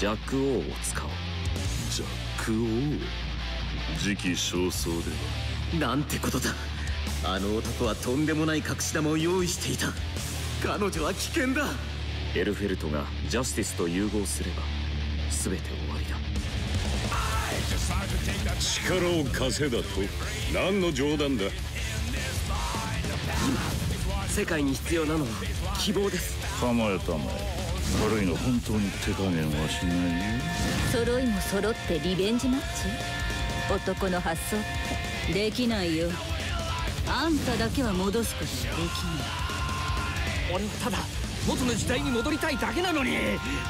ジャック・オーを使おう。ジャック・オー時期尚早では。なんてことだあの男はとんでもない隠し玉を用意していた。彼女は危険だ。エルフェルトがジャスティスと融合すれば全て終わりだ。力を稼いだと？何の冗談だ？今世界に必要なのは希望です。構えたまえ悪いの本当に手加減はしないよ。揃いも揃ってリベンジマッチ？男の発想ってできないよ。あんただけは戻すことができない。俺はただ元の時代に戻りたいだけなのに。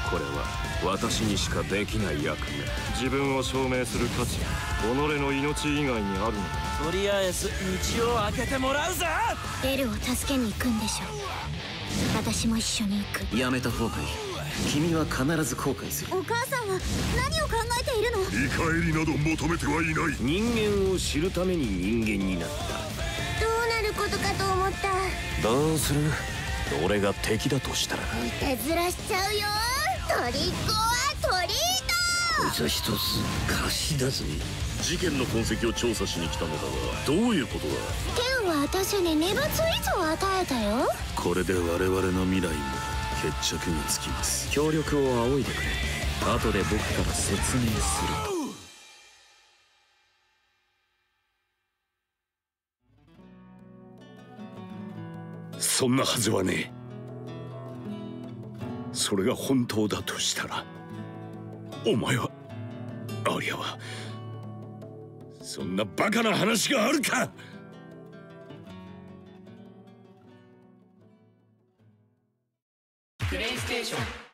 これは私にしかできない役目自分を証明する価値己の命以外にあるのだとりあえず道を開けてもらうぞ。エルを助けに行くんでしょ私も一緒に行く。やめた方がいい。君は必ず後悔する。お母さんは何を考えているの？見返りなど求めてはいない。人間を知るために人間になった。どうなることかと思った。どうする？俺が敵だとしたら。いたずらしちゃうよ。トリックはトリートこいつは一つ貸しだぜ。事件の痕跡を調査しに来たのだがどういうことだ？ケンは私にネバツイズを与えたよこれで我々の未来も決着がつきます。協力を仰いでくれ。後で僕から説明する。そんなはずはねえ。それが本当だとしたらお前はアリアはそんなバカな話があるか！プレイステーション。